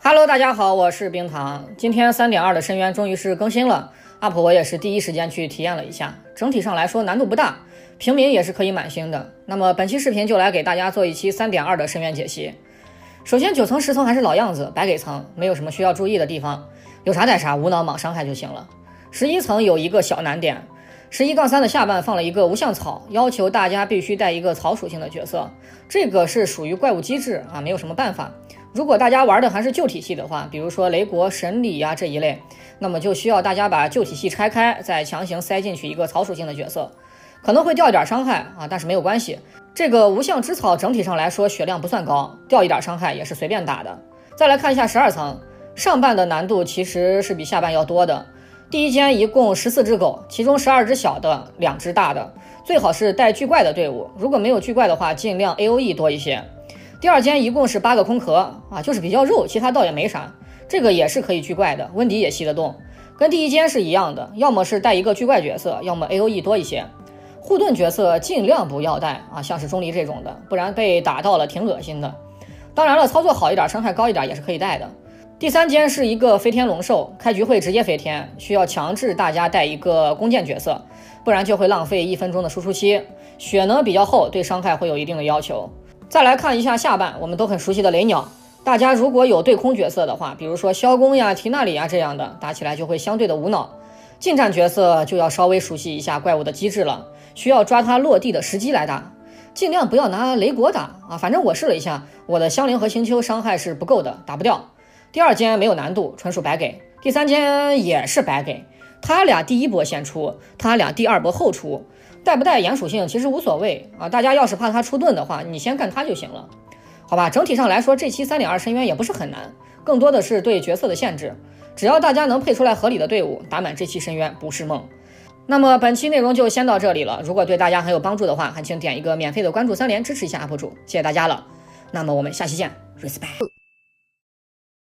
Hello，大家好，我是冰糖。今天三点二的深渊终于是更新了，UP 我也是第一时间去体验了一下。整体上来说难度不大，平民也是可以满星的。那么本期视频就来给大家做一期三点二的深渊解析。首先九层十层还是老样子，白给层，没有什么需要注意的地方，有啥带啥，无脑莽伤害就行了。十一层有一个小难点，十一杠三的下半放了一个无相草，要求大家必须带一个草属性的角色，这个是属于怪物机制啊，没有什么办法。如果大家玩的还是旧体系的话，比如说雷国神里呀这一类，那么就需要大家把旧体系拆开，再强行塞进去一个草属性的角色，可能会掉一点伤害啊，但是没有关系。这个无相之草整体上来说血量不算高，掉一点伤害也是随便打的。再来看一下十二层上半的难度其实是比下半要多的。第一间一共十四只狗，其中十二只小的，两只大的，最好是带巨怪的队伍，如果没有巨怪的话，尽量 A O E 多一些。第二间一共是八个空壳啊，就是比较肉，其他倒也没啥。这个也是可以巨怪的，温迪也吸得动，跟第一间是一样的，要么是带一个巨怪角色，要么 A O E 多一些。护盾角色尽量不要带啊，像是钟离这种的，不然被打到了挺恶心的。当然了，操作好一点，伤害高一点也是可以带的。第三间是一个飞天龙兽，开局会直接飞天，需要强制大家带一个弓箭角色，不然就会浪费一分钟的输出期。血呢比较厚，对伤害会有一定的要求。再来看一下下半，我们都很熟悉的雷鸟。大家如果有对空角色的话，比如说萧公呀、提纳里呀这样的，打起来就会相对的无脑。近战角色就要稍微熟悉一下怪物的机制了，需要抓它落地的时机来打，尽量不要拿雷国打啊。反正我试了一下，我的香菱和星丘伤害是不够的，打不掉。第二间没有难度，纯属白给。第三间也是白给，他俩第一波先出，他俩第二波后出。带不带炎属性其实无所谓啊，大家要是怕他出盾的话，你先干他就行了，好吧？整体上来说，这期三点二深渊也不是很难，更多的是对角色的限制。只要大家能配出来合理的队伍，打满这期深渊不是梦。那么本期内容就先到这里了，如果对大家很有帮助的话，还请点一个免费的关注三连支持一下 UP 主，谢谢大家了。那么我们下期见，respect。